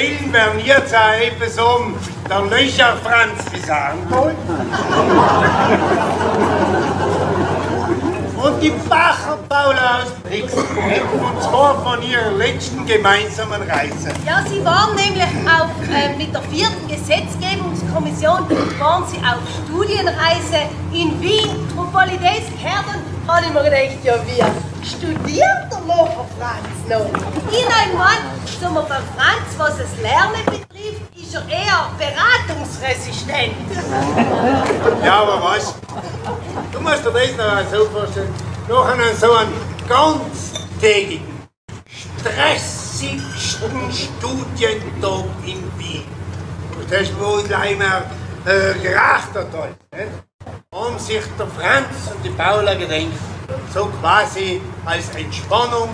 Erzählen werden jetzt auch etwas um der Löcher Franz, wie sagen wollen. Und die Bacher Paula aus Brixen, und zwar von ihrer letzten gemeinsamen Reise. Ja, sie waren nämlich auf, äh, mit der vierten Gesetzgebungskommission waren sie auf Studienreise in Wien. Das gehört habe, ich mir gedacht, ja, wie studiert der Locher Franz Ich nehme an, sagen wir beim Franz, was das Lernen betrifft, ist er eher beratungsresistent. Ja, aber was? Du musst dir das noch so vorstellen. Nach einem so einen ganztägigen, stressigsten Studientag in Wien. Das ist wohl mal äh, gerachtet halt, nicht? Haben sich der Franz und die Paula gedacht, so quasi als Entspannung,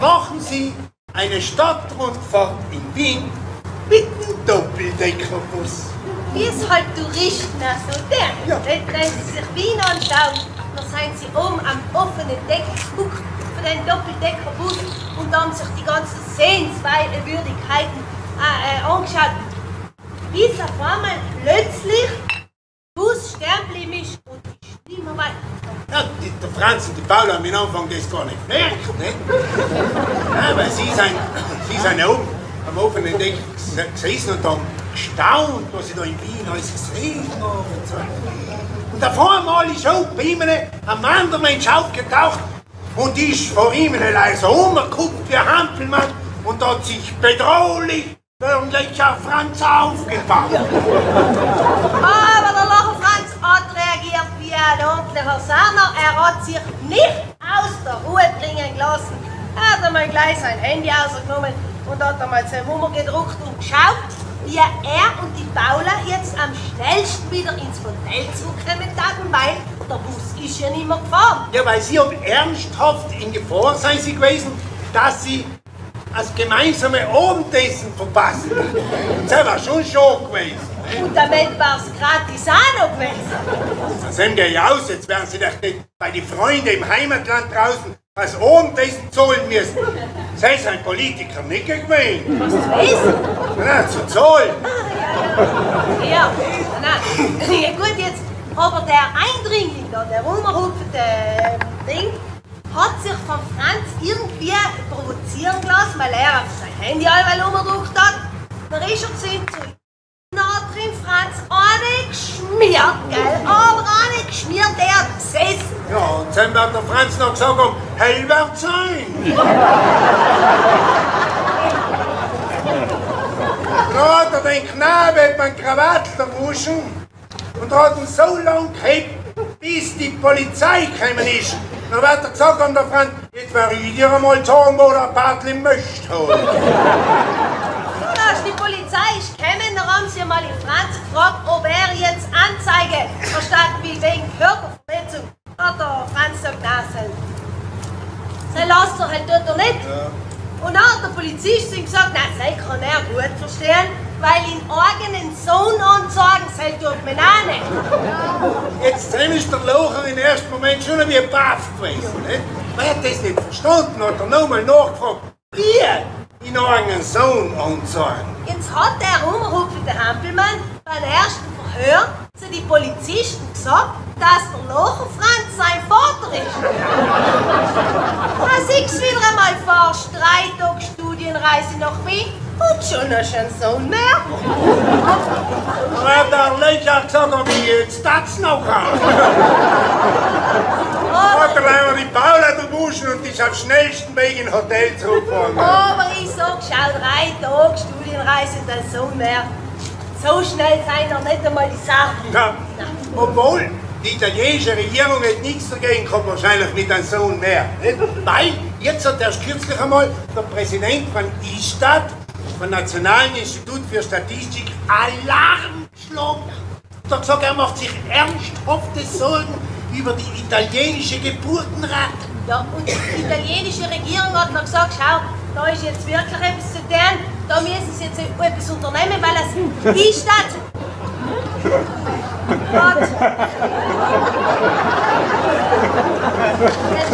machen sie eine Stadtrundfahrt in Wien mit dem Doppeldeckerbus. Wie es halt Touristen so denken. Ja. Wenn wenn sie sich Wien anschauen, dann sind sie oben am offenen Deck geguckt von den Doppeldeckerbus und haben sich die ganzen Sehenswürdigkeiten äh, äh, angeschaut. Bis auf einmal plötzlich Bus stehen ist und Ja, die, der Franz und die Paula haben am Anfang das gar nicht gemerkt, nicht? Ja, weil sie sind, sie sind oben am offenen Deck gesessen und haben gestaunt, was sie da in Wien alles gesehen haben und so. Und auf einmal ist auch bei ihm ein anderer Mensch aufgetaucht und ist vor ihm so umgeguckt wie ein Hampelmann und hat sich bedrohlich förmlich auf Franz aufgepasst. Aber ein ordentlicher Sarner. Er hat sich nicht aus der Ruhe bringen lassen. Er hat einmal gleich sein Handy rausgenommen und hat einmal seine Nummer gedruckt und geschaut, wie er und die Paula jetzt am schnellsten wieder ins Hotel zurückkommen taten, weil der Bus ist ja nicht mehr gefahren. Ja, weil sie ernsthaft in Gefahr sein sie gewesen, dass sie das gemeinsame Abendessen verpassen. Und das war schon schon gewesen. Und damit war es gratis auch noch gewesen. Von dem gehe ich aus, jetzt werden sie doch nicht bei den Freunden im Heimatland draußen das Abendessen zahlen müssen. Das ist ein Politiker nicht gewesen. Was zu wissen? Ja, zu zahlen. Ja, nein. Ja gut, jetzt, aber der Eindringling da, der rumhupfende Ding, hat sich von Franz irgendwie provozieren gelassen, weil er auf sein Handy allweil umgedruckt hat. Dann ist er zu ihm zu na drin, Franz, eine geschmiert, gell? Aber eine geschmiert, der hat gesessen. Ja, und dann wird der Franz noch gesagt hell wird sein. Da hat er den Knabe beim Krawattel wuschen und hat ihn so lang gehabt, bis die Polizei gekommen ist. Er gesagt haben, der Franz, jetzt werde ich dir einmal sagen, wo der Bartli möchte holen. Und als die Polizei ist gekommen, dann haben sie mal den Franz gefragt, ob er jetzt Anzeige erstatten will wegen Körperverletzung. Hat der Franz gesagt, nein, sein. Sein lasst er halt tut er nicht. Und dann hat der Polizist ihm gesagt, nein, sei kann er gut verstehen, weil ihn eigenen Sohn anzeigen, sei tut man auch nicht. Jetzt dem ist der Locher im ersten Moment schon wie baff gewesen. Nicht? Er hat das nicht verstanden, hat er nochmal nachgefragt, wie ihn eigenen Sohn anzeigen. Jetzt hat der rumrupfende Hampelmann beim ersten Verhör zu den Polizisten gesagt, dass der Locher Franz sein Vater ist. Da siehst wieder einmal fast drei Tage Studienreise nach Wien der gesagt, ob ich jetzt das noch. Aber, Hat er einmal die Paula duschen und ist am schnellsten Weg in Hotel zurückgefahren. aber ich sag, schau, drei Tage Studienreise und ein Sohn mehr. So schnell seien noch nicht einmal die Sachen. Ja. Obwohl, die italienische Regierung hat nichts dagegen gehabt, wahrscheinlich mit einem Sohn mehr. Weil, jetzt hat erst kürzlich einmal der Präsident von ISTAT, vom Nationalen Institut für Statistik, Alarm geschlagen. Hat gesagt, er macht sich ernsthafte Sorgen über die italienische Geburtenrate. Ja, und die italienische Regierung hat noch gesagt, schau, da ist jetzt wirklich etwas zu tun, da müssen sie jetzt etwas unternehmen, weil es die Stadt Also.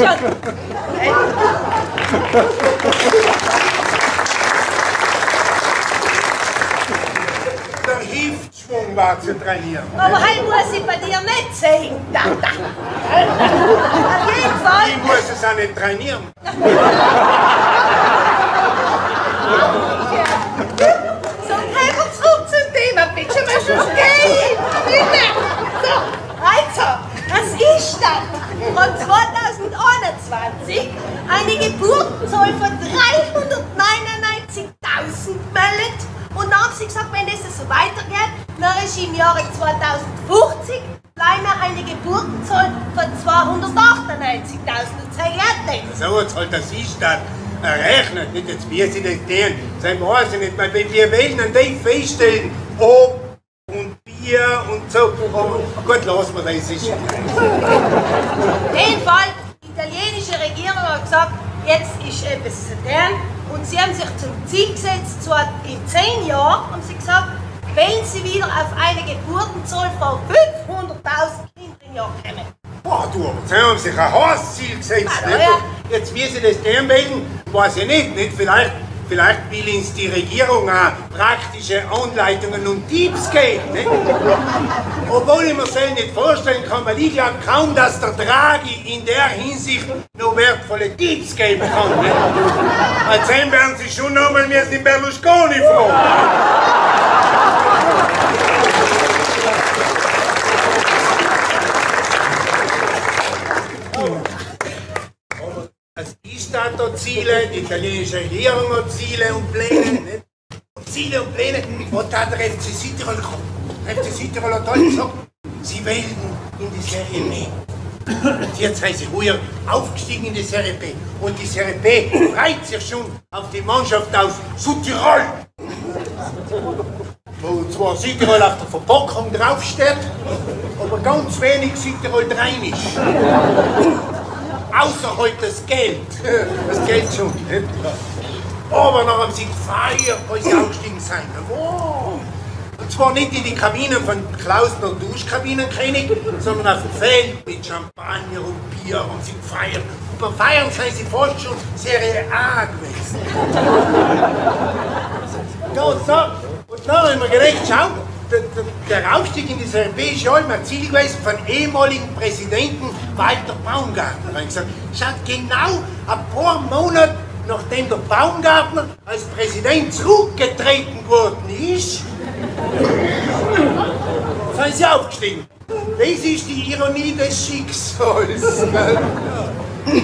Ja, schon. Der War zu trainieren. Aber halt muss ich bei dir nicht sehen. Da, da. Auf jeden Fall. Ich muss es auch nicht trainieren. So, kommen wir zurück zum Thema. Bitte, mal schon gehen. Bitte. So, also, das ist dann von 2021 eine Geburtenzahl von 399.000 gemeldet. Und dann haben sie gesagt, wenn das so weitergeht, dann ist im Jahre 2050 bleiben wir eine Geburtenzahl von 298.000. Das sage ich nicht. So jetzt halt das ist dann errechnet, nicht jetzt wir sind nicht deren, sein weiß ich nicht, weil wenn wir wählen an die feststellen, ob und Bier und so, aber gut, lassen wir das, ist Auf jeden Fall, die italienische Regierung hat gesagt, jetzt ist etwas zu tun. Und sie haben sich zum Ziel gesetzt, so in zehn Jahren haben sie gesagt, wenn sie wieder auf eine Geburtenzahl von 500.000 Kindern im Jahr kommen. Boah, du, haben sie sich ein Hassziel gesetzt. Ah, nicht? ja. Jetzt, wie sie das deren wählen, weiß ich nicht, nicht? Vielleicht, vielleicht will uns die Regierung auch praktische Anleitungen und Tipps geben, nicht? Obwohl ich mir das nicht vorstellen kann, weil ich glaube kaum, dass der Draghi in der Hinsicht noch wertvolle Tipps geben kann, nicht? Als werden sie schon nochmal müssen den Berlusconi fragen. Das ist dann da Ziele, die italienische Regierung hat Ziele und Pläne. Nicht? Und Ziele und Pläne. Und dann der FC Südtirol kommt. Der FC Südtirol hat heute gesagt, sie wählen in die Serie B. Und jetzt sind sie heuer aufgestiegen in die Serie B. Und die Serie B freut sich schon auf die Mannschaft aus Südtirol. Wo zwar Südtirol auf der Verpackung draufsteht, aber ganz wenig Südtirol rein ist. Außer halt das Geld. Das Geld schon. Nicht? Aber dann haben sie gefeiert, als sie aufgestiegen sind. Wow. Und zwar nicht in die Kabinen von Klaus der Duschkabinenkönig, sondern auf dem Feld mit Champagner und Bier haben sie gefeiert. Und beim Feiern sind sie fast schon Serie A gewesen. Ja, und dann haben wir gedacht, schau, der, der, der Aufstieg in die Serie B ist ja immer ein Ziel gewesen von ehemaligen Präsidenten Walter Baumgartner. Da gesagt, schaut genau ein paar Monate nachdem der Baumgartner als Präsident zurückgetreten worden ist, sind sie aufgestiegen. Das ist die Ironie des Schicksals.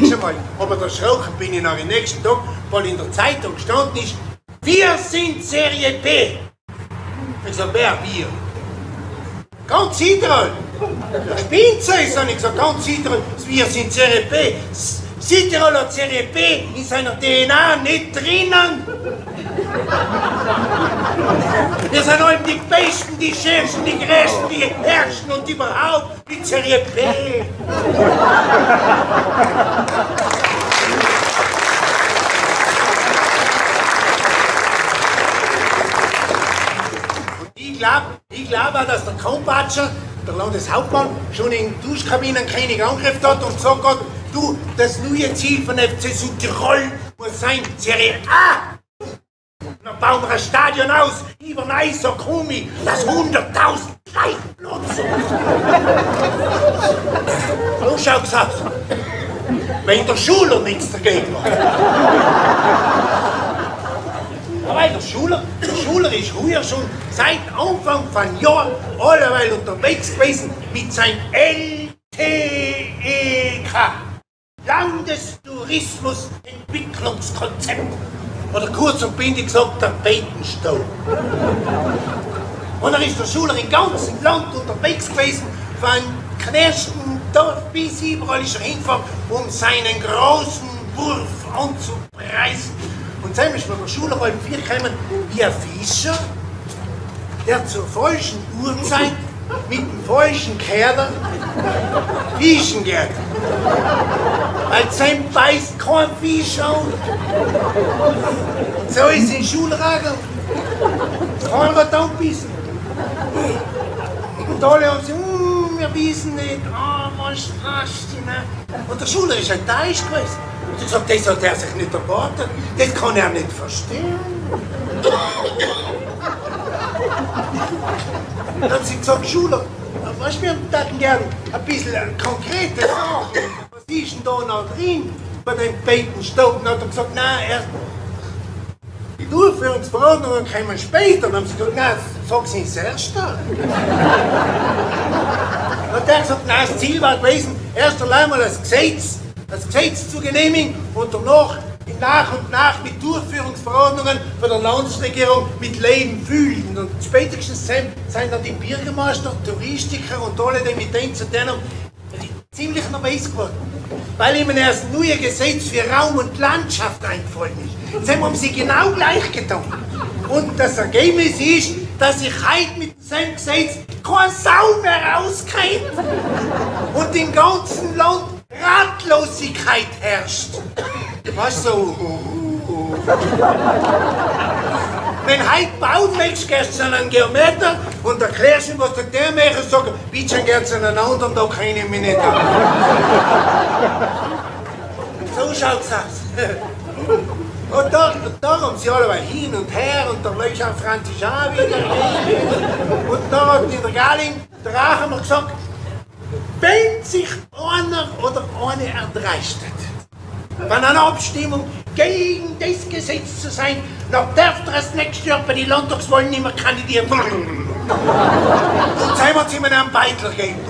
Schau mal, aber der Schrochen bin ich nach dem nächsten Tag, weil in der Zeitung gestanden ist, wir sind Serie B. Ich gesagt, wer wir? Ganz. Der spinnt so, ist, ich gesagt, ganz Südtirol, wir sind Serie B. Südtirol hat Serie in seiner DNA nicht drinnen. Wir sind halt die Besten, die Schärfsten, die Größten, die Herrschen und überhaupt die Serie. Glaube, ich glaub auch, dass der Kompatscher, der Landeshauptmann, schon in Duschkabinenkönig angegriffen hat und gesagt hat, du, das neue Ziel von FC Südtirol muss sein, Serie A. Dann bauen wir ein Stadion aus, über ein so Krumi, das 100.000 Leute Platz So schaut's aus. Wenn der Schuler nichts dagegen macht. Aber der Schuler, der Schuler ist früher schon seit Anfang von Jahr alleweil unterwegs gewesen mit seinem LTEK. Landestourismusentwicklungskonzept. Oder kurz und bündig gesagt, der Betenstau. Und dann ist der Schuler im ganzen Land unterwegs gewesen, von knirschenden Dorf bis überall ist er hingefahren, um seinen großen Wurf anzupreisen. Und dann ist der Schuler beim Vier gekommen, wie ein Fischer, der zur falschen Uhrzeit mit dem falschen Kerl fischen geht. Weil sein beißt kein Fisch auf. So ist es in Schulregeln. Keiner da bissen. Und alle haben sie, mm, ein bisschen nicht, armer Straschine. Und der Schüler ist enttäuscht gewesen. Und er gesagt, das hat er sich nicht erwartet, das kann er nicht verstehen. Dann hat sie gesagt, Schüler, was wir hätten gern ein bisschen konkrete Sachen. Was ist denn da noch drin bei dem? Dann hat er gesagt, nein, erst die Durchführungsverordnungen kommen später. Dann haben sie gesagt, nein, sag sie es erst. Dann hat er gesagt, nein, das Ziel war gewesen, erst einmal das Gesetz, das Gesetz zu genehmigen und danach nach und nach mit Durchführungsverordnungen von der Landesregierung mit Leben fühlen. Und spätestens sind, dann die Bürgermeister, Touristiker und alle, die mit denen zu tun ziemlich nervös geworden. Weil ihm erst ein neues Gesetz für Raum und Landschaft eingefallen ist. Jetzt haben sie genau gleich getan. Und das Ergebnis ist, dass sich heute mit diesem Gesetz keine Sau mehr auskennt und im ganzen Land Ratlosigkeit herrscht. Was so? Wenn heute bauen willst, gehst du zu einem Geometer und erklärst ihm, was der machen soll. Bitte gehst zu einem anderen, da kenne ich mich nicht aus. so schaut's aus. Und da, da haben sie alle hin und her und der Leuchau Franz auch wieder. Und da hat in der Galing der Rachen gesagt, wenn sich einer oder eine erdreistet, bei einer Abstimmung gegen das Gesetz zu sein, dann darf er das nächste Jahr bei den Landtagswahlen nicht mehr kandidieren. Und wir sie mir einen Beitel geben.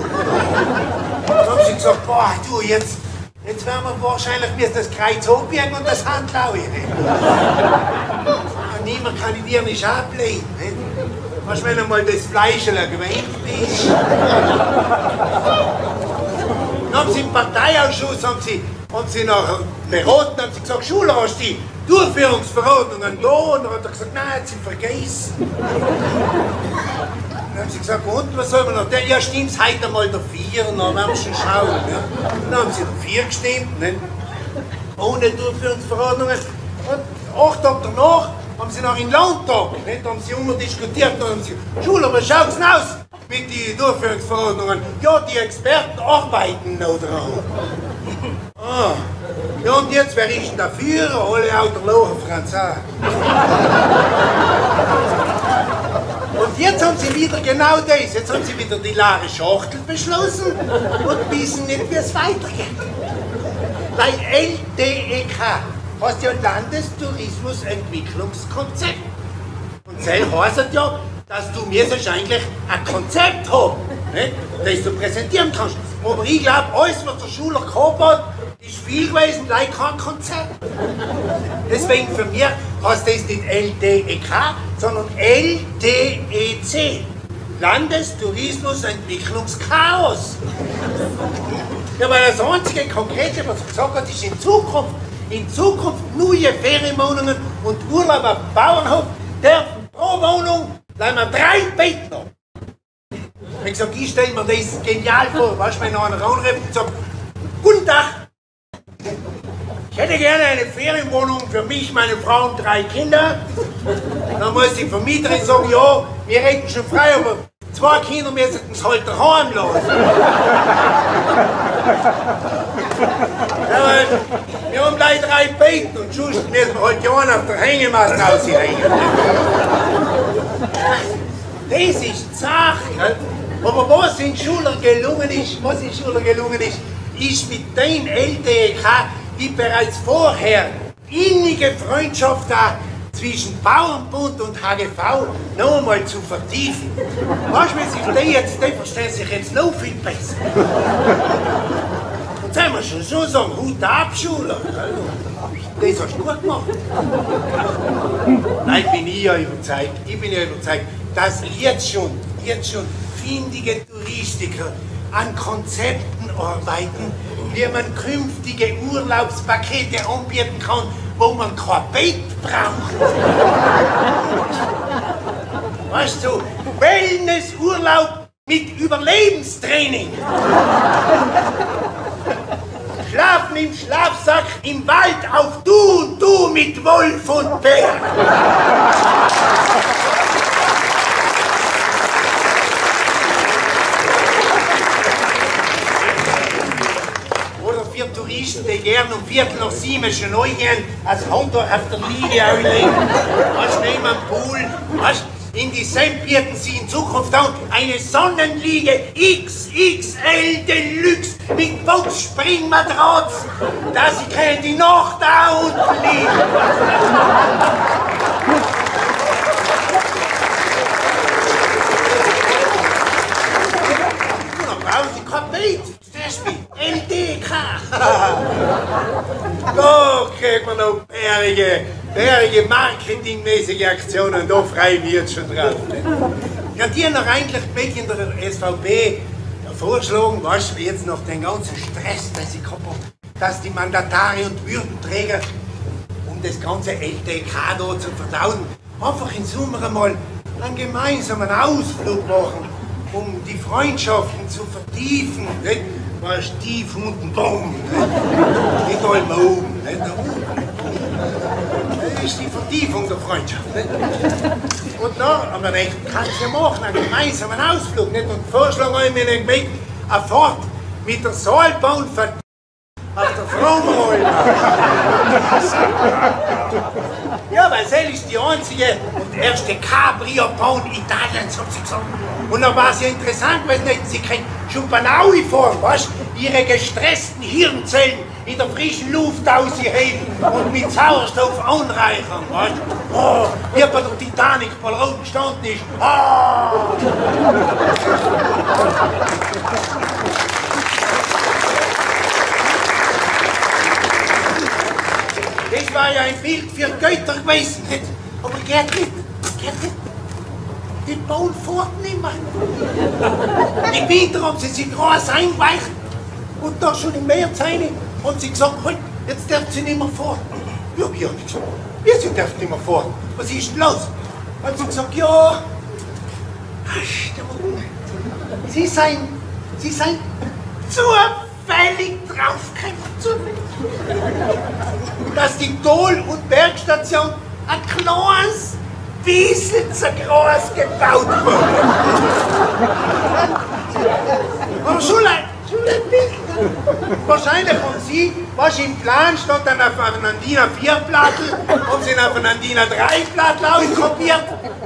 Dann haben sie gesagt, boah, du, jetzt, jetzt werden wir wahrscheinlich bis das Kreuz hochbiegen und das Handlau. Nicht mehr kandidieren ist auch blöd. Nicht? Was, wenn einmal das Fleisch gewöhnt ist? Dann haben sie im Parteiausschuss haben sie, haben sie nach beraten, haben sie gesagt, Schuler, hast du die Durchführungsverordnungen da? Und dann hat er gesagt, nein, sie vergessen. Dann haben sie gesagt, und was soll man noch? Ja, stimmt, heute mal der Vier, dann werden wir schon schauen. Ja. Dann haben sie der Vier gestimmt, ne? ohne Durchführungsverordnungen. Und acht Tage danach haben sie noch in Landtag, nicht? haben sie immer diskutiert, haben sie, Schuler, was schaut's aus? mit den Durchführungsverordnungen. Ja, die Experten arbeiten noch dran. Ah. Ja, und jetzt, denn der Führer? Alle Lohe, Französ. Und jetzt haben sie wieder genau das. Jetzt haben sie wieder die leere Schachtel beschlossen und wissen nicht, wie es weitergeht. Weil LTEK heißt ja Landestourismusentwicklungskonzept. Und das heißt ja, dass du mir eigentlich ein Konzept haben, nicht? das du präsentieren kannst. Aber ich glaube, alles, was der Schüler gehabt hat, ist viel gewesen, gleich kein Konzept. Deswegen für mich heißt das nicht LDEK, sondern LDEC. Landestourismusentwicklungschaos. Ja, weil das einzige Konkrete, was er gesagt hat, ist in Zukunft, in Zukunft neue Ferienwohnungen und Urlaub auf dem Bauernhof dürfen pro Wohnung Nein, wir drei Bettler. Ich gesagt, ich stelle mir das genial vor. Weißt du, wenn einer anruft und sagt, Guten Tag, ich hätte gerne eine Ferienwohnung für mich, meine Frau und drei Kinder. Dann muss die Vermieterin sagen, ja, wir reden schon frei, aber zwei Kinder müssen es halt daheim lassen. ja, haben gleich drei Betten und sonst müssen wir halt ja auf der Hängematte raushängen. Das ist Sache. Aber was in Schuler gelungen ist, was in Schuler gelungen ist, ist mit dem LDK die bereits vorher innige Freundschaft da zwischen Bauernbund und HGV noch einmal zu vertiefen. Weißt du, wenn sich die jetzt, die verstehen sich jetzt noch viel besser. Und sagen wir schon so sagen, Hut ab, Schuler. Das hast du gut gemacht. Nein, bin ich ja überzeugt, ich bin ja überzeugt, dass jetzt schon, jetzt schon findige Touristiker an Konzepten arbeiten, wie man künftige Urlaubspakete anbieten kann, wo man kein Bett braucht. Weißt du, Wellnessurlaub mit Überlebenstraining schlafen im Schlafsack im Wald auf Du und Du mit Wolf und Bär. Oder für Touristen, die gern um Viertel nach sieben schon neu gehen, als Honda auf der Linie einlegen. Was du neben am Pool, hast in die Sempierten sie in Zukunft auch eine Sonnenliege XXL Deluxe mit Boxspringmatratz, dass sie können die Nacht da unten liegen. Da? LDK. da kriegt man noch bärige, bärige marketingmäßige Aktionen. Da freue ich mich jetzt schon drauf. Ja, die haben doch eigentlich weg in der SVP vorgeschlagen, weißt du, jetzt nach dem ganzen Stress, den sie gehabt haben, dass die Mandatare und Würdenträger, um das ganze LDK da zu verdauen, einfach im Sommer einmal einen gemeinsamen Ausflug machen, um die Freundschaften zu vertiefen. Nicht? Du, tief unten, bumm, nicht? nicht einmal oben, nicht? Da unten. Ist die Vertiefung der Freundschaft. Nicht? Und haben wir gedacht, kannst du ja machen, einen gemeinsamen Ausflug. Nicht? Und vorschlagen habe ich mir nicht gemacht, eine Fahrt mit der Saalbahn von auf der Fromrolle. Ja, weil sie ist die einzige und erste Cabrio-Bahn Italiens, haben sie gesagt. Und dann war es ja interessant, weil sie können Schupanaui fahren, weißt Ihre gestressten Hirnzellen in der frischen Luft ausheben und mit Sauerstoff anreichern, weißt Oh, wie bei der Titanic bei gestanden ist. Ah! Das war ja ein Bild für Götter gewesen. Aber geht nicht. Geht nicht. Die bauen fort nicht mehr. Im Winter haben sie sich groß eingeweicht. Und da schon im März rein haben sie gesagt, halt, jetzt dürft sie nicht mehr fort. Ja, wir haben gesagt, wir sie dürfen nicht mehr fort. Was ist denn los? Haben sie gesagt, ja, Achtung, sie seien, sie seien zufällig draufgekommen. Zufällig dass die Toll- und Bergstation ein kleines, bisschen zu groß gebaut wurde. Aber schon ein, schon ein. Wahrscheinlich haben Sie, was im Plan dann auf einen DIN A4-Plattel, haben Sie auf einen DIN A3-Plattel auskopiert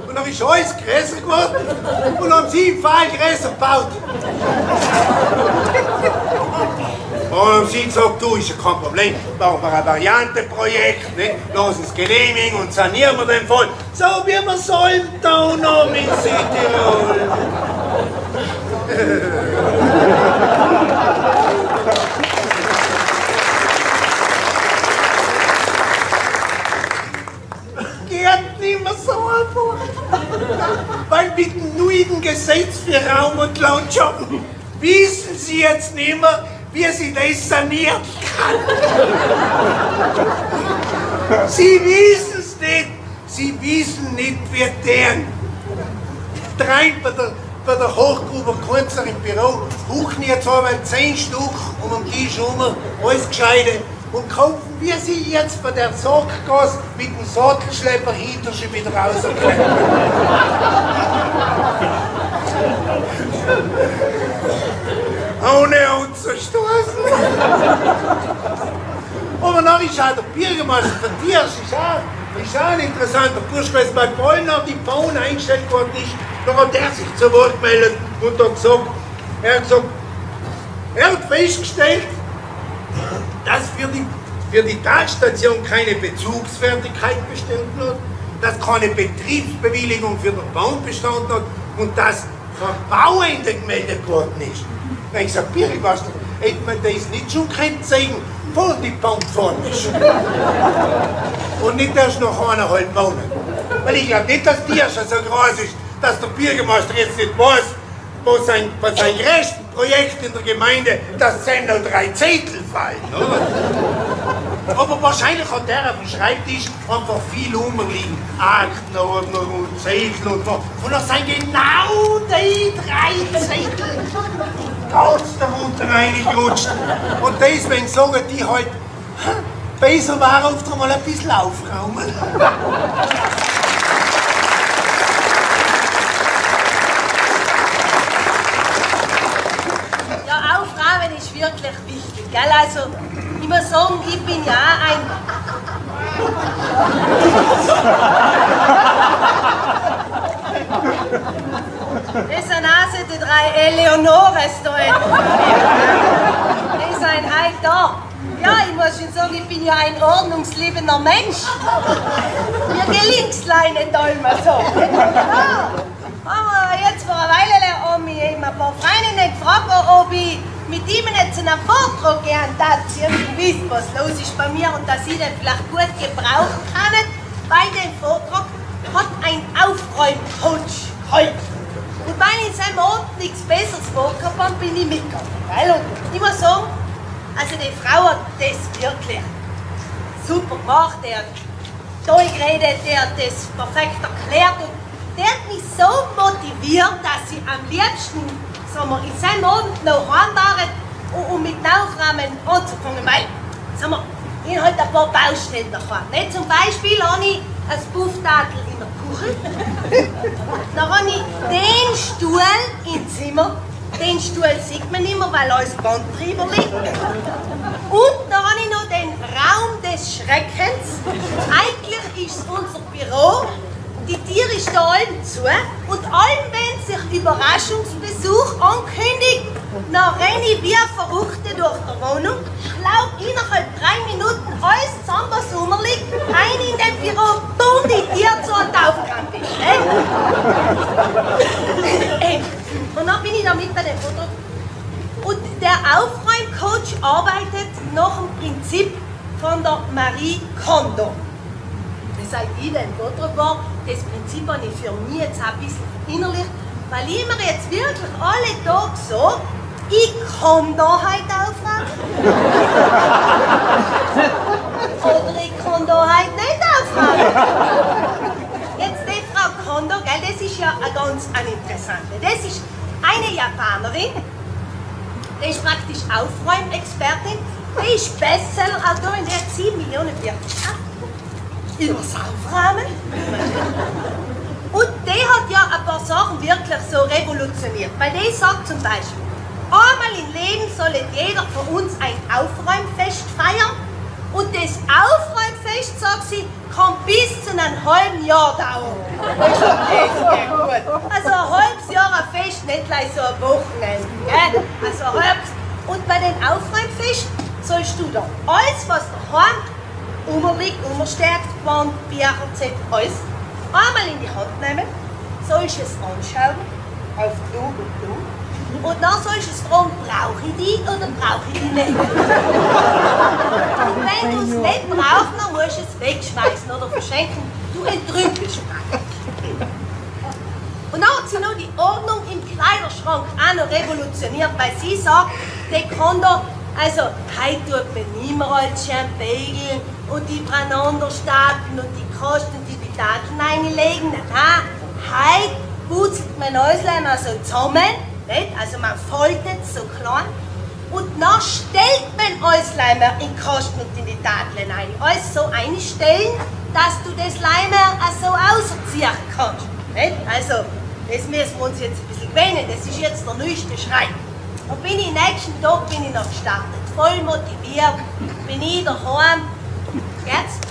und dann ist alles größer geworden und haben Sie im Fall größer gebaut. Und haben sie gesagt, du, ist ja kein Problem, machen wir ein Variantenprojekt, ne? lassen es genehmigen und sanieren wir den Fall, so wie wir sollen da noch in Südtirol. Geht nicht mehr so einfach. Weil neuen Gesetz für Raum und Landschaft wissen Sie jetzt nicht mehr, wie Sie das sanieren kann. Sie wissen es nicht. Sie wissen nicht, wie deren. Drei bei der, bei der Hochgruber Kunzer im Büro, huchen jetzt aber zehn Stück um den Tisch herum, alles gescheide. Und kaufen wir sie jetzt bei der Sorggas mit dem Sattelschlepper hinter schon wieder rauskommen. Ohne uns zu stoßen. Aber dann ist auch der Bürgermeister von Tiers, ist auch, ist auch ein interessanter Bursch gewesen, weil bald nach die Bahn eingestellt worden ist, da hat er sich zu Wort gemeldet und hat gesagt, er hat gesagt, er hat festgestellt, dass für die, für die Talstation keine Bezugsfertigkeit bestanden hat, dass keine Betriebsbewilligung für den Bahn bestanden hat und dass von Bauende gemeldet worden ist. Na, ich sag, Bürgermeister, hätte man das nicht schon können zeigen, wo die Bahn gefahren ist? Und nicht erst nach eineinhalb Monaten. Weil ich glaube nicht, dass die schon so groß ist, dass der Bürgermeister jetzt nicht weiß, wo sein, bei seinem Projekt in der Gemeinde, dass 10 oder drei Zettel fallen. Oder? Aber wahrscheinlich hat der auf dem Schreibtisch einfach viel rumliegen. Aktenordner und Zettel und so. Und das sind genau die drei Zettel ganz darunter reingerutscht. Und deswegen sagen die halt, besser war oft einmal ein bisschen aufräumen. Ja, aufräumen ist wirklich wichtig, gell? Also, Ich muss sagen, ich bin ja ein. Das sind also die drei Eleonores da. Die sind halt da. Ja, ich muss schon sagen, ich bin ja ein ordnungsliebender Mensch. Mir gelingt's leider nicht immer so. Ja. Aber jetzt vor einer Weile haben mich eben ein paar Freundinnen gefragt, ob ich mit ihm nicht zu einem Vortrag gehen darf. Sie haben gewusst, was los ist bei mir und dass ich den vielleicht gut gebrauchen kann. Bei dem Vortrag hat ein Aufräumcoach gehalten. Und weil in seinem Abend nichts Besseres habe, bin ich mitgegangen. Weil, und ich muss sagen, also die Frau hat das wirklich super gemacht. Der hat toll geredet, der hat das perfekt erklärt. Und der hat mich so motiviert, dass ich am liebsten wir, in seinem Abend noch heimfahren und, und mit Aufnahmen anzufangen. Weil, sagen wir, ich habe halt ein paar Baustellen daheim. Nicht? Zum Beispiel habe ich ein Buffdadel in der Küche. Dann habe ich den Stuhl im Zimmer. Den Stuhl sieht man immer, weil alles Band drüber liegt. Und dann habe ich noch den Raum des Schreckens. Eigentlich ist es unser Büro. Die da allem zu. Und allem, wenn sich Überraschungsbesuch ankündigt, dann renne ein Verrückter durch die Wohnung, glaub innerhalb drei Minuten alles zusammen, was rumliegt, ein in dem Büro, bumm, die Tür zu und aufgerannt ist. Äh? und dann bin ich da mit bei dem Foto. Und der Aufräumcoach arbeitet nach dem Prinzip von der Marie Kondo. Seit ich den Foto war, das Prinzip habe ich für mich jetzt ein bisschen verinnerlicht, weil ich mir jetzt wirklich alle Tage so, ich kann da heute aufräumen. Oder ich kann da heute nicht aufräumen. Jetzt die Frau Kondo, gell, das ist ja eine ganz eine interessante. Das ist eine Japanerin, die ist praktisch Aufräumexpertin, die ist Bestsellerautorin, die hat 7 Millionen Bücher geschafft. Übers Aufräumen. Und die hat ja ein paar Sachen wirklich so revolutioniert. Weil die sagt zum Beispiel, einmal im Leben soll jeder von uns ein Aufräumfest feiern. Und das Aufräumfest, sagt sie, kann bis zu einem halben Jahr dauern. Das geht gut. Also ein halbes Jahr ein Fest, nicht gleich so ein Wochenende. Gell? Also ein halbes. Und bei den Aufräumfest sollst du da alles, was daheim rumliegt, rumsteht, Wand, Bücher, Z, alles, einmal in die Hand nehmen, sollst es anschauen, auf du und du, und dann sollst du es fragen, brauche ich die oder brauche ich die nicht? Und wenn du es nicht brauchst, dann musst du es wegschmeißen oder verschenken. Du entrümpelst. Und dann hat sie noch die Ordnung im Kleiderschrank auch noch revolutioniert, weil sie sagt, die kann da, also heute tut man nicht mehr als Champagner und die Branander stapeln und die Kosten und die Daten einlegen. Nein, heute putzelt man alles also zusammen, nicht? also man faltet so klein und dann stellt man alles in Kosten und in die Tadeln ein. Alles so einstellen, dass du das Leimer so ausziehen kannst. Nicht? Also, das müssen wir uns jetzt ein bisschen gewöhnen, das ist jetzt der neueste Schrei. Und bin ich nächsten Tag bin ich noch gestartet, voll motiviert, bin ich daheim, jetzt?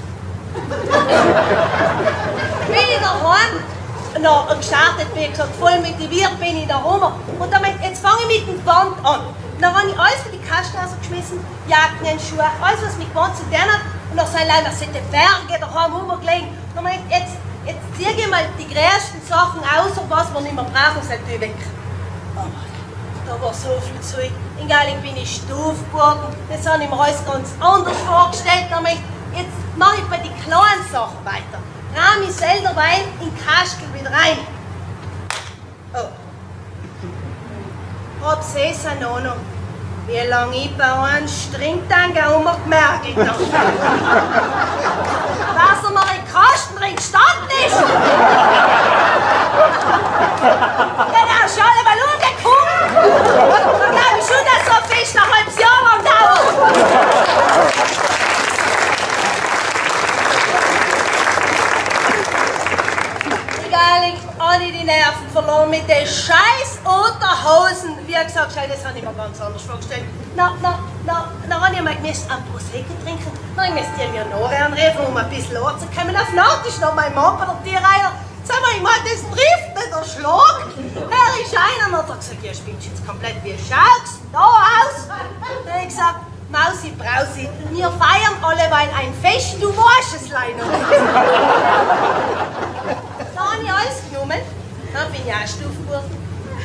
bin ich daheim, noch gestartet, wie gesagt, voll motiviert bin ich da rum. Und damit, jetzt fange ich mit dem Band an. Dann habe ich alles für die Kasten rausgeschmissen, Jacken, Schuhe, alles was mich Band zu tun hat. Und dann sind leider sind die Berge daheim rumgelegen. Dann habe ich, jetzt, jetzt ziehe ich mal die größten Sachen aus, was wir nicht mehr brauchen, sind die weg. Da war so viel Zeug. In Geiling bin ich Stufburgen, das habe ich mir alles ganz anders vorgestellt. Ich, jetzt mache ich bei den kleinen Sachen weiter. Rahm ich selber Wein in den Kastel wieder rein. Oh. Hab es noch. Wie lange ich bei einem Stringtank auch immer gemerkt habe. Dass er mal in den Kasten drin gestanden ist. Ja, da ist alle mal umgeguckt. Dann glaube ich schon, dass so ein halbes Jahr lang dauert. Egal, ich habe die Nerven verloren mit den scheiß Unterhosen, wie gesagt, das habe ich mir ganz anders vorgestellt. Na, na, na, na, habe ich mal gemisst, ein Prosecco trinken. Dann müsst ihr mir nachher anrufen, um ein bisschen anzukommen. Auf Nacht ist noch mein Mann bei der Tierreihe. Sag mal, ich meine, das trifft nicht der Schlag. Er ist einer und hat er gesagt, ja, spinnst jetzt komplett, wie schaust da aus? Dann habe ich gesagt, Mausi, Brausi, wir feiern alle weil ein Fest, du weißt es leider nicht. Da habe ich alles genommen, dann bin ich auch Stufe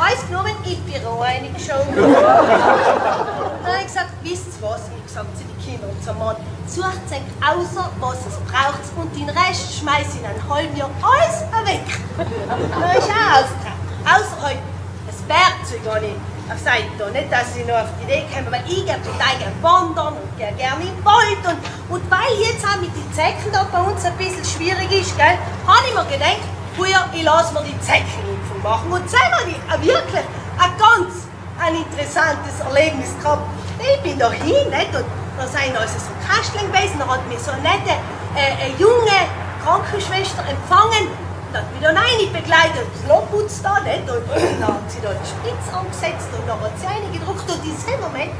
Alles genommen, in die Büro reingeschaut. Dann habe ich gesagt, wisst ihr was? Ich habe gesagt zu den Kindern und zum Mann, sucht euch außer was es braucht und den Rest schmeißt in einem halben Jahr alles weg. Habe ich auch aufgetragen. Außer halt das Werkzeug habe ich auf Seite da. Nicht, dass ich noch auf die Idee komme, weil ich gehe total gerne wandern und gehe gerne im Wald. Und, und weil jetzt auch mit den Zecken da bei uns ein bisschen schwierig ist, gell, habe ich mir gedacht, früher, ich lasse mir die Zeckenimpfung machen. Und mal, ich habe wirklich ein ganz ein interessantes Erlebnis gehabt. Ich bin da hin, nicht? Und da sind also so Kästchen gewesen, da hat mich so eine nette, äh, eine junge Krankenschwester empfangen und hat mich dann eine begleitet, das Lobputz da, nicht? Und dann hat sie da die Spritze angesetzt und dann hat sie eine gedruckt und in diesem Moment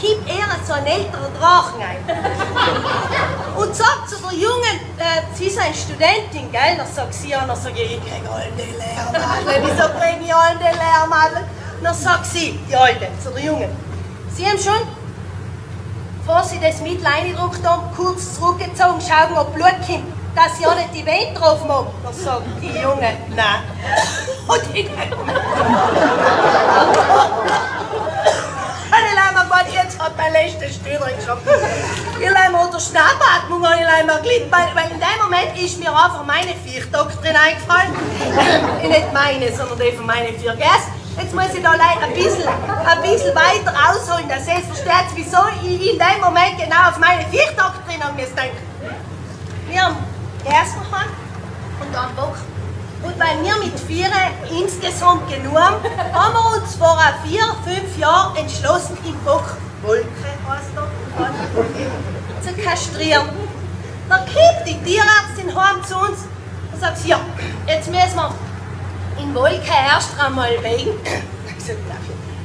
kippt er so einen älteren Drachen ein. und sagt zu der Jungen, äh, sie ist eine Studentin, gell? Dann sagt sie, ja, dann sag ich, ich krieg all die Lehrmadel. Wieso krieg ich all die Lehrmadel? Dann sagt sie, die Alte, zu der Jungen, Sie haben schon, bevor Sie das Mittel eingedruckt haben, kurz zurückgezogen, schauen, ob Blut kommt, dass Sie ja nicht die Wehen drauf machen. Dann sagt die Junge, nein. Und ich ich leih mir Gott, jetzt hat mein letztes Stühle geschaut. Ich leih mir unter Mir gelitten, weil, weil in dem Moment ist mir einfach meine Vier-Doktrin eingefallen. Nicht meine, sondern die von meinen vier Gästen. Jetzt muss ich da ein bisschen, ein bisschen weiter ausholen, dass ihr versteht, wieso ich in dem Moment genau auf meine Vier-Doktrin denken. Wir haben erst gehabt und dann Bock. Und weil wir mit vier insgesamt genug haben, haben wir uns vor vier, fünf Jahren entschlossen, im Bock Wolke heißt er, zu kastrieren. Da kommt die Tierärztin heim zu uns und sagt, ja, jetzt müssen wir in Wolke erst einmal wegen. Ich gesagt,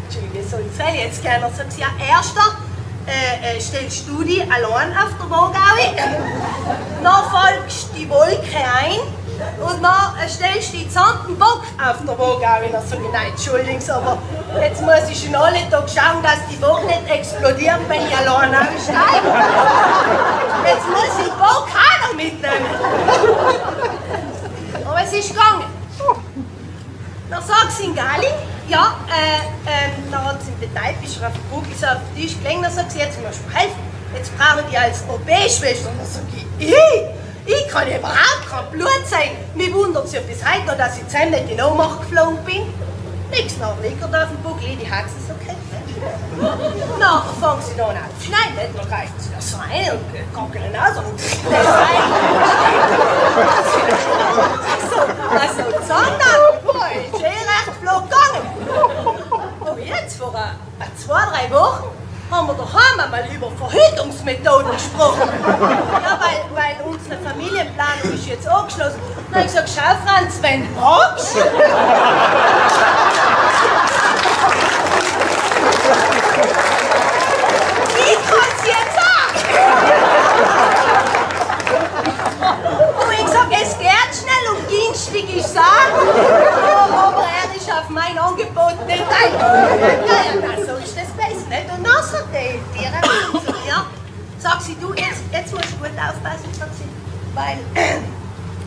Entschuldigung, soll ich sagen, jetzt. Dann sagt ja, erster äh, äh, stellst du dich allein auf der Wogaue, dann folgst die Wolke ein und dann äh, stellst du die gesamten Bock auf der Wogaue. Dann sage ich, nein, Entschuldigung, aber jetzt muss ich schon alle Tag schauen, dass die Woche nicht explodiert, wenn ich allein aussteige. Jetzt muss ich den Bock auch noch mitnehmen. Aber es ist gegangen. Dann sagt sie in Galing, ja, äh, äh, dann hat sie bist du auf dem Buckel so auf den Tisch gelegen, dann sagt sie, jetzt musst du helfen, jetzt brauche ich als OB-Schwester. Und dann sag ich, ich? Ich kann überhaupt kein Blut sein. Mich wundert es ja bis heute noch, dass ich zusammen nicht in Ohnmacht geflogen bin. Nichts nach liegt auf dem Buckel, die Haxe so kennt. Na, dann fangen sie dann an zu schneiden, nicht? Dann greifen sie das rein und kackeln aus und das rein. Also, also, sondern, boah, ist eh recht flott gegangen. Aber jetzt, vor äh, zwei, drei Wochen, haben wir daheim einmal über Verhütungsmethoden gesprochen. Ja, weil, weil unsere Familienplanung ist jetzt angeschlossen. Dann habe ich gesagt, schau Franz, wenn magst. Ich kann's jetzt sagen. Und ich sag, es geht schnell und günstig ist auch. Aber er ist auf mein Angebot nicht ein. Ja, ja, so ist? Und Tierärztin zu mir, sagt sie, du, jetzt, jetzt musst du gut aufpassen, sagt sie, weil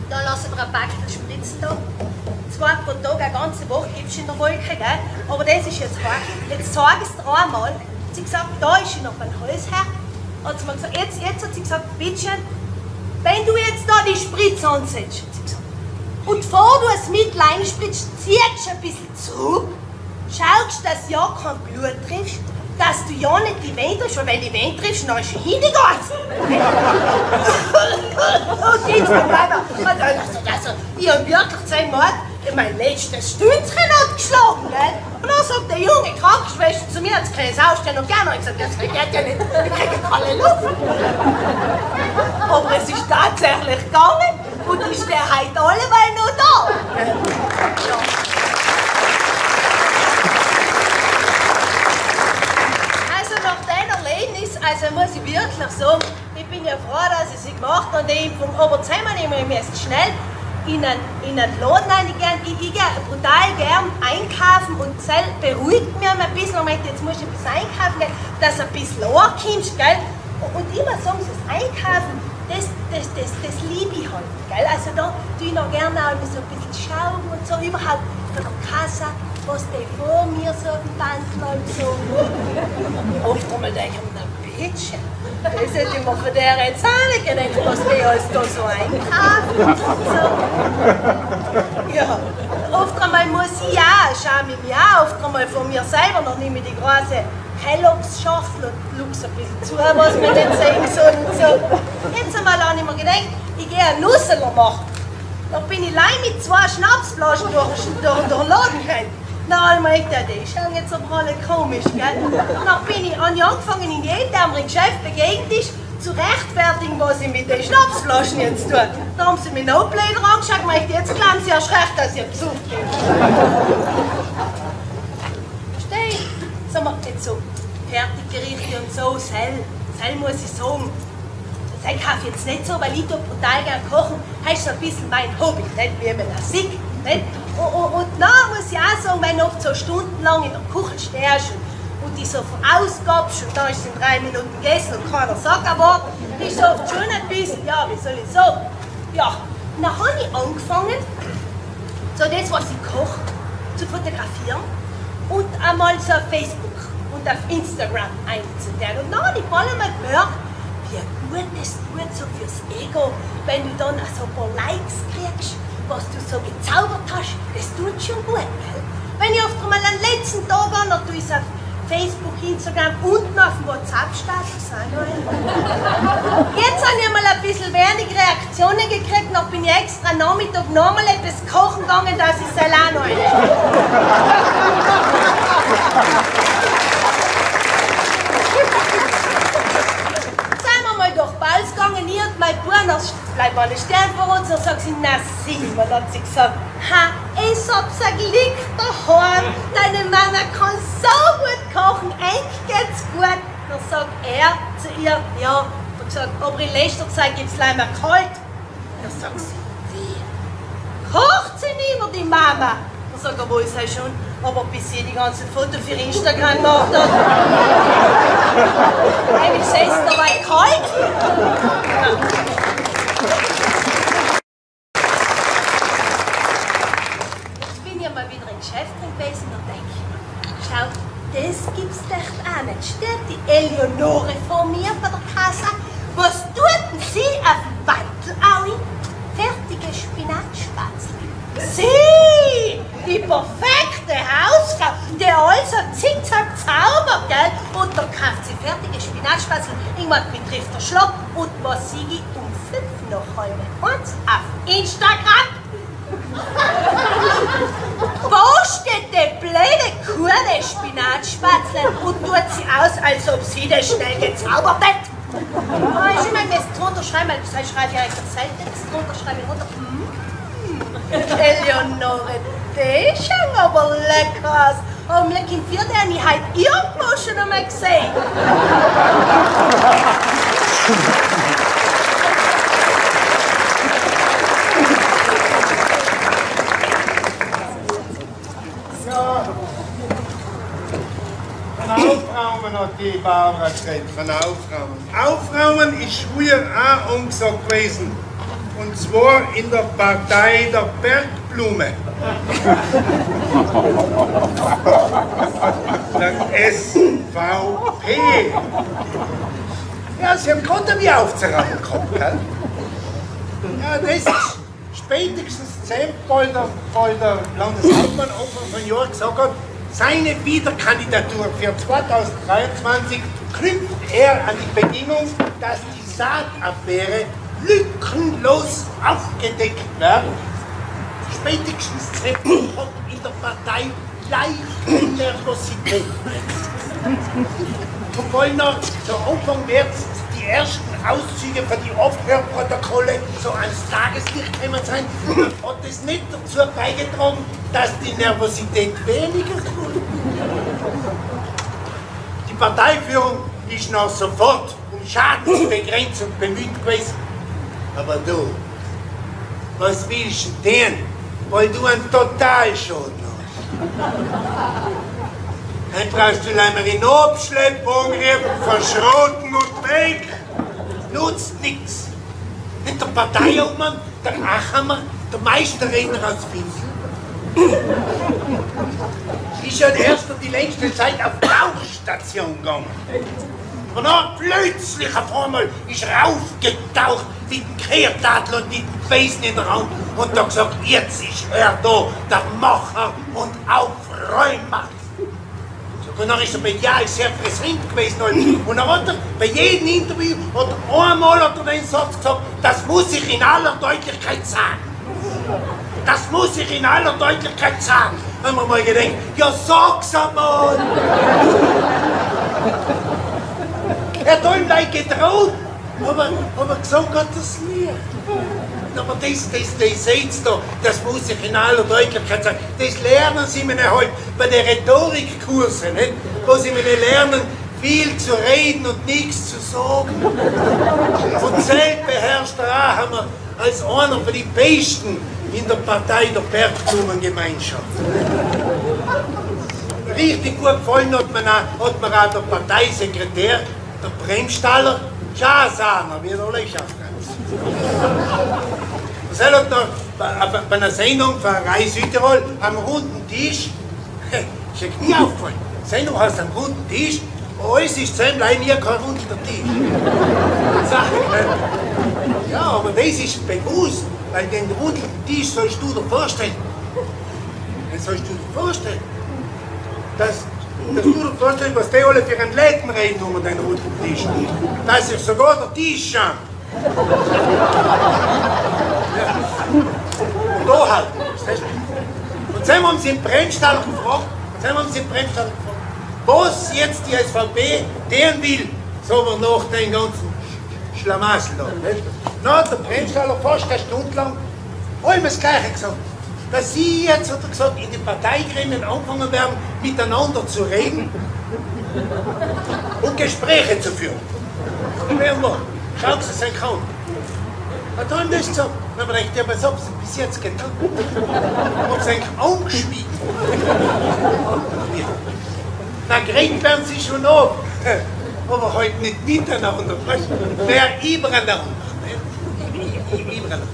da lassen wir ein Backel spritzen da. Zwei pro Tag, eine ganze Woche gibst du in der Wolke, gell? Aber das ist jetzt hart. Jetzt sag es dir einmal. Sie gesagt, da ist noch ein Holzherr. Hat sie mir gesagt, jetzt, jetzt hat sie gesagt, bittchen, wenn du jetzt da die Spritze ansetzt, und bevor du es mit reinspritzt, ziehst du ein bisschen zurück, schaust, dass ja kein Blut triffst, dass du ja nicht die Wehen triffst, weil wenn die Wehen triffst, dann ist sie hingegangen. und jetzt bleiben wir. Also, also, ich habe wirklich zehnmal mein letztes Stündchen hat geschlagen, gell? Und dann sagt der junge Krankenschwester zu mir, jetzt kann ich es ausstellen und gerne. Ich gesagt, das geht ja nicht, wir kriegen keine Luft. Aber es ist tatsächlich gegangen und ist der heute alleweil noch da. Ja. Also muss ich wirklich sagen, ich bin ja froh, dass ich sie gemacht habe, die Impfung. Aber jetzt haben wir müsste schnell in einen, in einen Laden reingehen. Ich, ich gehe brutal gern einkaufen und das beruhigt mich ein bisschen. Möchte, jetzt muss ich ein bisschen einkaufen gehen, dass du ein bisschen ankommst, gell? Und immer sagen sie, das Einkaufen, das, das, das, das liebe ich halt, gell? Also da tue ich noch gerne auch so ein bisschen schauen und so überhaupt von der Kasse was die vor mir so im und so. Oft einmal denke ich ich mir von der jetzt auch nicht gedacht, was die alles da so einkaufen und so. Ja, oft einmal muss ich schaue ich mich auch oft einmal von mir selber noch nicht mit die große Kellogg's Schachtel und luchs ein bisschen zu, was wir nicht sehen sollen so. Jetzt einmal habe ich mir gedacht, ich gehe einen Nusseler machen. Da bin ich allein mit zwei Schnapsflaschen durch, durch, durch den Laden gerannt. Nein, meinte er, die schauen jetzt aber alle komisch, gell? Und dann bin ich, an angefangen, in jedem Geschäft begegnet ist, zu rechtfertigen, was ich mit den Schnapsflaschen jetzt tue. Da haben sie mich noch blöder angeschaut meinte, jetzt glauben sie erst recht, dass ich besucht bin. Verstehe? Sag mal, jetzt so Fertiggerichte und so, Sell, Sell muss ich sagen, das kaufe ich jetzt nicht so, weil ich brutal gerne kochen, das ist so ein bisschen mein Hobby, nicht wie man das sieht. Nicht? Und, und, und dann muss ich auch sagen, wenn du oft so stundenlang in der Küche stehst und, und dich so verausgabst und dann ist in drei Minuten gegessen und keiner sagt ein Wort, ist oft schon ein bisschen, ja, wie soll ich sagen, ja. Und dann habe ich angefangen, so das, was ich koche, zu fotografieren und einmal so auf Facebook und auf Instagram einzuteilen. Und dann habe ich mal einmal gemerkt, wie gut das tut so fürs Ego, wenn du dann so ein paar Likes kriegst was du so gezaubert hast, das tut schon gut, gell? Wenn ich oft einmal einen letzten Tag an, ich es auf Facebook, Instagram und auf dem WhatsApp-Status Jetzt habe ich mal ein bisschen wenig Reaktionen gekriegt, dann bin ich extra Nachmittag nochmal etwas kochen gegangen, dass ich es allein noch durch Balz gegangen, ich und mein Bruder, alle stehen vor uns, und sagt sie, na sieh mal, hat sie gesagt, ha, ich hab's ein Glück daheim, deine Mama kann so gut kochen, eigentlich geht's gut. Dann sagt er zu ihr, ja, und gesagt, aber in letzter Zeit gibt's leider kalt. Dann sagt sie, wie? Kocht sie nicht über die Mama? Er, wo ist er schon? aber bis sie die ganzen Fotos für Instagram gemacht hat. Wie ist es dabei kalt? Jetzt bin ich mal wieder in Geschäft gewesen und denke ich, schau, das gibt's echt auch nicht. Steht die Eleonore vor mir bei der Kasse? Was tut denn sie auf dem Wandelaui? Fertige Spinatspatzen. Sie, die perfekte Hausfrau, die also zickzack zaubert, gell? Und dann kauft sie fertige Spinatspatzen, irgendwann betrifft der Schlopp und was sie ich um fünf noch heute und auf Instagram. Wo steht die blöde Kurne Spinatspatzen und tut sie aus, als ob sie das schnell gezaubert hätte? Ah, ich meine, das drunter schreiben, weil das schreibe ich eigentlich selten, das drunter schreibe ich runter. Eleonore, die schauen aber lecker aus. Aber mir kommt dir den ich heute irgendwo schon einmal gesehen. Ja. Von Aufräumen hat die Barbara gesagt, von Aufräumen. Aufräumen ist früher auch angesagt gewesen. Und zwar in der Partei der Bergblume. der SVP. Ja, sie haben gerade wie aufzuräumen gehabt, gell? Ja, das ist spätestens zehnmal der, weil der Landeshauptmann Anfang von Jahr gesagt hat, seine Wiederkandidatur für 2023 knüpft er an die Bedingung, dass die Saatabwehre lückenlos aufgedeckt werden. Spätestens hat in der Partei leichte Nervosität. Wollen noch zu Anfang März die ersten Auszüge für die Aufhörprotokolle so ans Tageslicht gekommen sein, hat das nicht dazu beigetragen, dass die Nervosität weniger wurde. Die Parteiführung ist noch sofort um Schadensbegrenzung bemüht gewesen. Aber du, was willst du denn, weil du einen Totalschaden hast? Dann brauchst du leider in Abschleppung verschroten und weg. Nutzt nichts. Nicht der Parteiobmann, der Achammer, der Meisterredner aus Finsel. Ist ja erst die längste Zeit auf Rauchstation gegangen. Und dann plötzlich auf einmal ist er aufgetaucht mit dem Kehrtadel und mit dem Besen in der Hand und hat gesagt, jetzt ist er da, der Macher und Aufräumer. Und dann ist er medial sehr präsent gewesen. Und dann hat er bei jedem Interview, hat einmal hat er den Satz gesagt, das muss ich in aller Deutlichkeit sagen. Das muss ich in aller Deutlichkeit sagen. Da haben wir mal gedacht, ja sag's einmal. Er hat ihm gleich getraut, aber, aber gesagt hat er es nie. Aber das, das, das seht da, das muss ich in aller Deutlichkeit sagen. Das lernen Sie mir halt bei den Rhetorikkursen, nicht? wo Sie mir lernen, viel zu reden und nichts zu sagen. Und selbstbeherrschter haben wir als einer von den Besten in der Partei der Bergblumengemeinschaft. Richtig gut gefallen hat mir auch, hat mir auch der Parteisekretär, der Bremstaller, Schasaner, wie der Löcherfranz. Das hat noch bei einer Sendung von Rai Südtirol am runden Tisch, ist ja nie aufgefallen, Sendung heißt am runden Tisch, alles ist zusammen, leider mir kein runder Tisch. Ja, aber das ist bewusst, weil den runden Tisch sollst du dir vorstellen. Den sollst du dir vorstellen. Dass, du dir vorstellen, was die alle für ein Leben reden um den runden Tisch. Schämt. Ja. Und da halt. Und dann haben sie im Brennstall gefragt, dann haben sie im Brennstall gefragt, was jetzt die SVP deren will, so wir nach den ganzen Schlamassel da. Na, der Brennstaller fast eine Stunde lang allem das Gleiche gesagt. Dass Sie jetzt, hat er gesagt, in den Parteigremien anfangen werden, miteinander zu reden und Gespräche zu führen. Wer war? Schauen Sie sein Kaum. Hat er ihm das gesagt? Na, aber ich ja, was haben Sie bis jetzt getan? Haben Sie eigentlich angeschwiegen? Na, geredet werden Sie schon noch, aber heute nicht miteinander. Wer übereinander. Übereinander.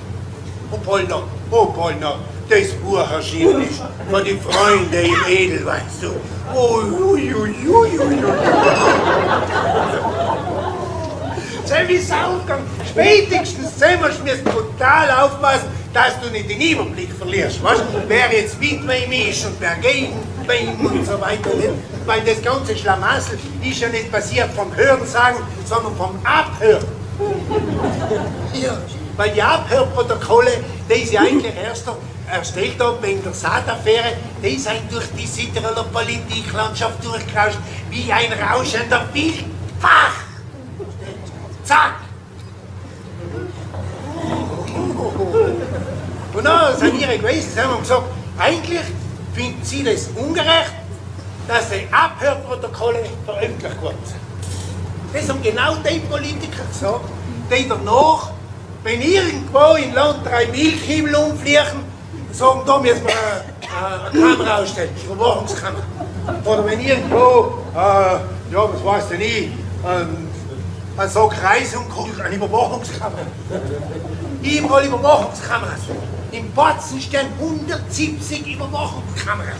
Und Polner, oh Polner, das Buch erschienen ist von den Freunden im Edel, weißt du. Ui, ui, ui, ui. Sei wie es aufgegangen. Spätestens wir, müssen total aufpassen, dass du nicht den Überblick verlierst. Weißt? Wer jetzt mit wem ist und wer gegen wem und so weiter. Nicht? Weil das ganze Schlamassel ist ja nicht basiert vom Hörensagen, sondern vom Abhören. Ja, weil die Abhörprotokolle, die sie eigentlich erst erstellt haben wegen der Saataffäre, die sind durch die Südtiroler Politiklandschaft durchgerauscht wie ein rauschender Wildbach. Zack! Und dann sind ihre gewesen, sie haben gesagt, eigentlich finden sie das ungerecht, dass die Abhörprotokolle veröffentlicht worden sind. Das haben genau die Politiker gesagt, die danach, wenn irgendwo im Land drei Milchhimmel umfliegen, sagen, da müssen wir eine, eine Kamera ausstellen, eine Überwachungskamera. Oder wenn irgendwo, äh, ja, was weiß denn ich, ähm, so Kreis und eine Überwachungskamera. Überall Überwachungskameras. Im Batzen stehen 170 Überwachungskameras.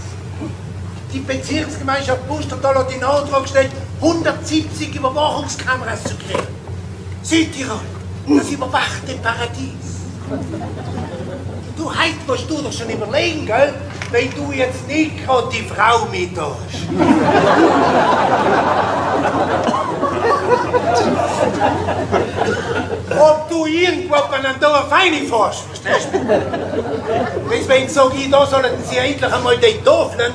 Die Bezirksgemeinschaft Pustertal hat in Antrag gestellt, 170 Überwachungskameras zu kriegen. Südtirol, das überwachte Paradies. Du, heute musst du doch schon überlegen, gell? Wenn du jetzt nicht gerade die Frau mit hast. Ob du irgendwo an einem Dorf feine fährst, verstehst du? Deswegen sage ich, da sollten sie endlich einmal die Tafeln,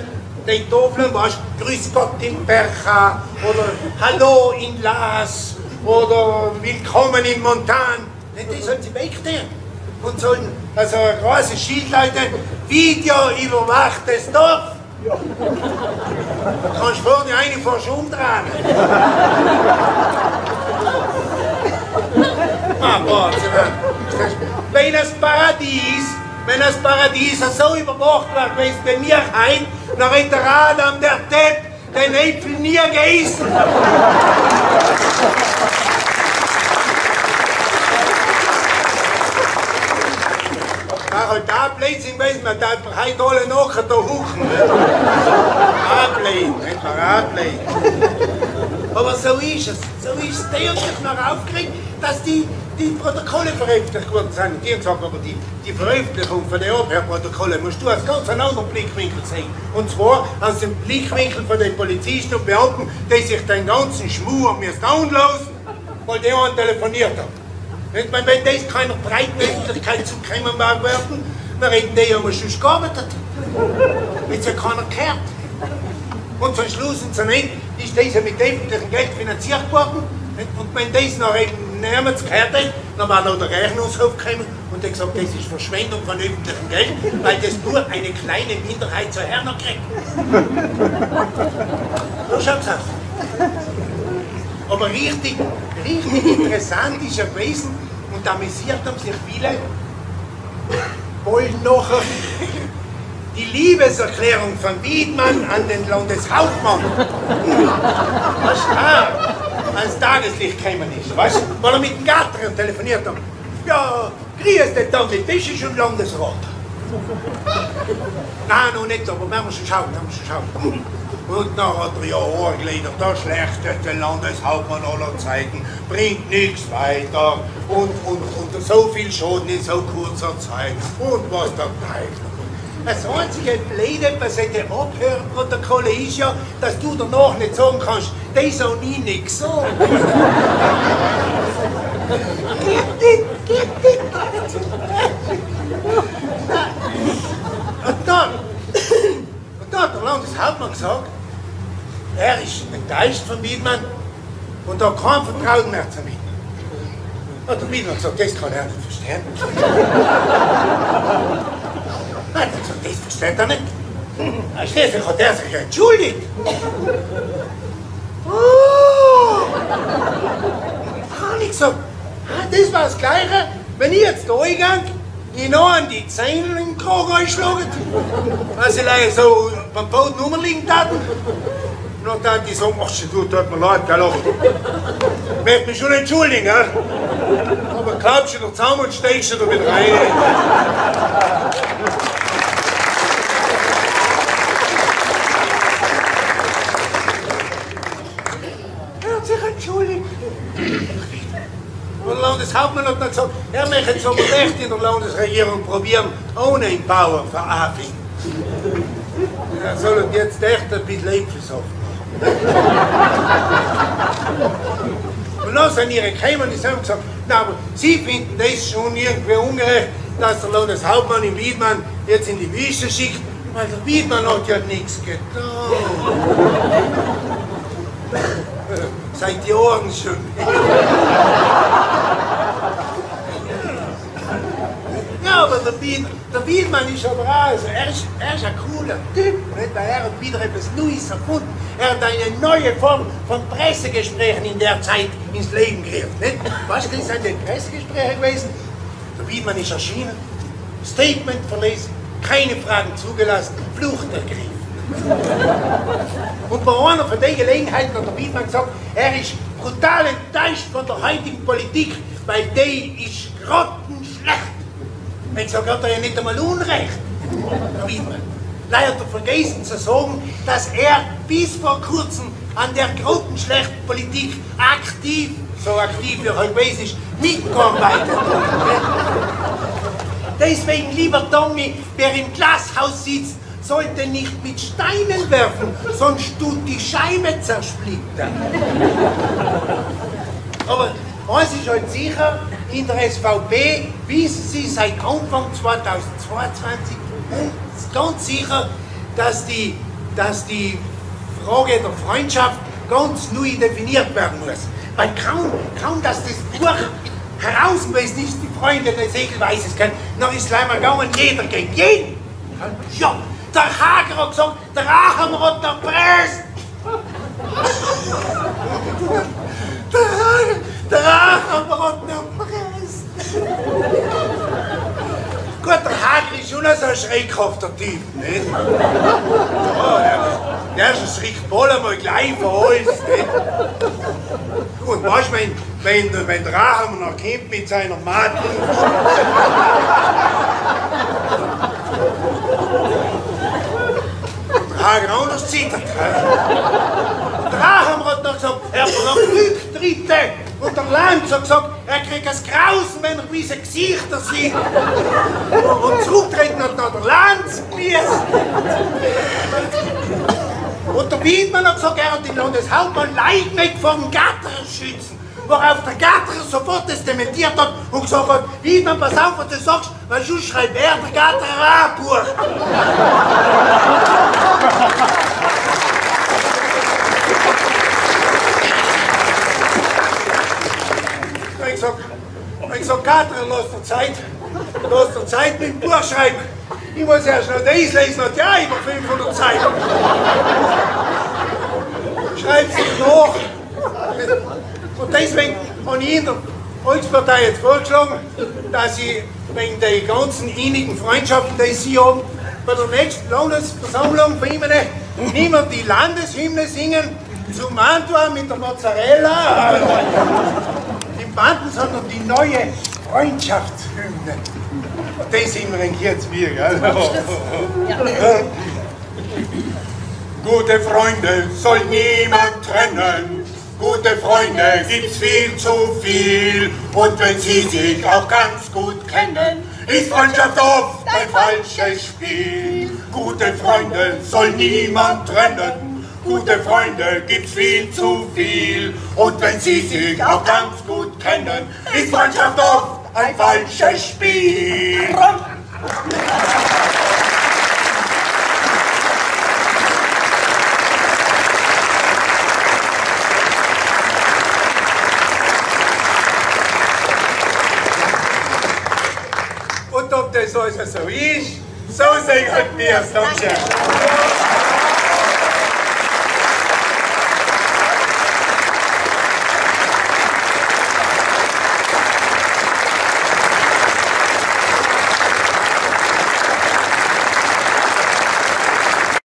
die Tafeln, was Grüß Gott in Bercha oder Hallo in Las oder Willkommen in Montan, die sollen sie wegnehmen und sollen also ein großes Schild leiten, Video überwachtes Dorf Du kannst vorne eine vor schon umdrehen. Ah, Gott, wenn das Paradies, wenn das Paradies so überwacht wird, es bei mir heim, dann hat der Adam, der Depp, den Äpfel nie gegessen. Maar daar bleef zijn wees met dat hij dolle nog te hoeken. Ablehnen, nicht mal ablehnen. Aber so ist es. So ist es. Der hat sich noch aufgeregt, dass die, die Protokolle veröffentlicht worden sind. Die haben gesagt, aber die, die Veröffentlichung von den Abhörprotokollen musst du aus ganz einem anderen Blickwinkel sehen. Und zwar aus dem Blickwinkel von den Polizisten und Beamten, die sich den ganzen Schmur müssen downloaden, weil die einen telefoniert haben. Nicht? Wenn das keiner breiten Öffentlichkeit zukommen mag werden, dann reden die ja mal schon gearbeitet. Wenn ja keiner gehört. Und zum Schluss und zum Ende ist das ja mit öffentlichem Geld finanziert worden. Und wenn das noch eben niemand gehört hat, dann war noch der Rechnungshof gekommen und hat gesagt, das ist Verschwendung von öffentlichem Geld, weil das nur eine kleine Minderheit zur Herren kriegt. So schaut's aus. Aber richtig, richtig interessant ist ja gewesen amüsiert haben sich viele, wollen nachher die Liebeserklärung von Wiedmann an den Landeshauptmann. Was da ans Tageslicht gekommen ist, weißt? Weil er mit dem Gatter telefoniert hat. Ja, grüß dich damit, das ist schon Landesrat. Nein, noch nicht, aber wir müssen schauen, wir müssen schauen. Und dann hat er ja angegliedert, der schlechteste Landeshauptmann aller Zeiten, bringt nichts weiter und, und, und so viel Schaden in so kurzer Zeit und was der Teufel. Das einzige Blöde bei solchen Abhörprotokolle ist ja, dass du danach nicht sagen kannst, das gesagt. Geht nicht, geht nicht. Und dann, und dann hat der Landeshauptmann gesagt, er ist enttäuscht von Wiedmann und hat kein Vertrauen mehr zu mir. Hat der Wiedmann gesagt, das kann er nicht verstehen. Nein, er gesagt, das versteht er nicht. Schließlich hat er sich entschuldigt. Oh! Habe ich gesagt, ah, das war das Gleiche, wenn ich jetzt da ich noch an die Zähne in den Kragen einschlagen, weil sie leider so beim Boden rumliegen taten. Und dann die sagen, ach, du, tut mir leid, gell, aber ich möchte mich schon entschuldigen, gell? aber glaubst du, der Zaun und steigst du da wieder rein? Landeshauptmann hat gesagt, er möchte jetzt aber recht in der Landesregierung probieren, ohne einen Bauer verarbeiten. Er soll jetzt echt ein bisschen Lebenshoffen Und dann sind ihre gekommen und haben gesagt, na, aber Sie finden das schon irgendwie ungerecht, dass der Landeshauptmann in Wiedmann jetzt in die Wüste schickt, weil der Wiedmann hat ja nichts getan. Seit Jahren schon. Ja, aber der, Bied, der Wiedmann ist aber auch, also er, ist, er ist ein cooler Typ, nicht? weil er hat wieder etwas Neues erfunden. Er hat eine neue Form von Pressegesprächen in der Zeit ins Leben gerufen. Was sind die Pressegespräche gewesen? Der Wiedmann ist erschienen, Statement verlesen, keine Fragen zugelassen, Flucht ergriffen. Und bei einer von den Gelegenheiten hat der Wiedmann gesagt, er ist brutal enttäuscht von der heutigen Politik, weil die ist grottenschlecht. Ich sage, hat er ja nicht einmal Unrecht. Der Wiedmann. Leider er vergessen zu sagen, dass er bis vor kurzem an der grottenschlechten Politik aktiv, so aktiv wie er halt weiß ist, mitgearbeitet hat. Deswegen, lieber Tommy, wer im Glashaus sitzt, sollte nicht mit Steinen werfen, sonst tut die Scheibe zersplittern. Aber eins ist halt sicher, in der SVP wissen sie seit Anfang 2022 ganz sicher, dass die, dass die Frage der Freundschaft ganz neu definiert werden muss. Weil kaum, kaum dass das Buch herausgewiesen ist, die Freunde des Egelweißes kennen, dann ist leider gegangen, jeder gegen jeden. Ja, der Hager hat gesagt, der Achenrott der Press. Der Hager, der Press. Gut, der Hager ist schon so ein schreckhafter Typ, nicht? Ja, der, der ist ein Schrickboller mal gleich von uns, nicht? Gut, weißt du, wenn, wenn, wenn Hager noch kommt mit seiner Matte, Hagen anders zittert. Der Raham hat noch gesagt, er braucht Rücktritte. Und der Lanz hat gesagt, er kriegt das Grausen, wenn er diese Gesichter sieht. Und zurücktreten hat noch der Lanz gelesen. Und der Wiedmann hat gesagt, er hat den Landeshauptmann Leibmeck vom Gatter schützen. Worauf der Gatter sofort das dementiert hat und gesagt hat, Wiedmann, pass auf, was du sagst, weil sonst schreibt er der Gatter ein Buch. Ich hab gesagt, hab gesagt, Gatter, lass dir Zeit. Lass dir Zeit mit dem Buch schreiben. Ich muss erst noch das lesen, hat ja über 500 Seiten. Schreib's dir nach. Und deswegen habe ich in der Volkspartei jetzt vorgeschlagen, dass ich wegen der ganzen innigen Freundschaften, die Sie haben, bei der nächsten Landesversammlung von Ihnen nicht mehr die Landeshymne singen, zum Mantua mit der Mozzarella, Banden, sondern die neue Freundschaftshymne. Und das wir jetzt wir, gell? Gute Freunde soll niemand trennen. Gute Freunde gibt's viel zu viel. Und wenn sie sich auch ganz gut kennen, ist Freundschaft oft ein falsches Spiel. Gute Freunde soll niemand trennen. Gute Freunde gibt's viel zu viel. Und wenn sie sich auch ganz gut kennen, ist Freundschaft oft ein falsches Spiel. Und ob das also so ist, so sehen wir es. Dankeschön.